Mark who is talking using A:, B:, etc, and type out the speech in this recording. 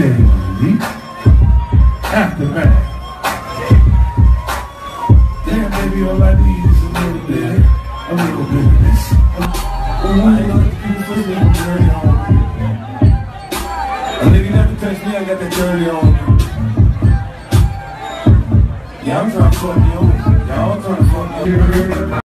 A: January aftermath. Damn, baby, all I need
B: is a little bit,
A: a little bit of this.
B: Why you put me on dirty on me? A lady never touched me, I got that dirty on. Yeah, I'm trying to fuck you. Y'all trying to fuck
A: you.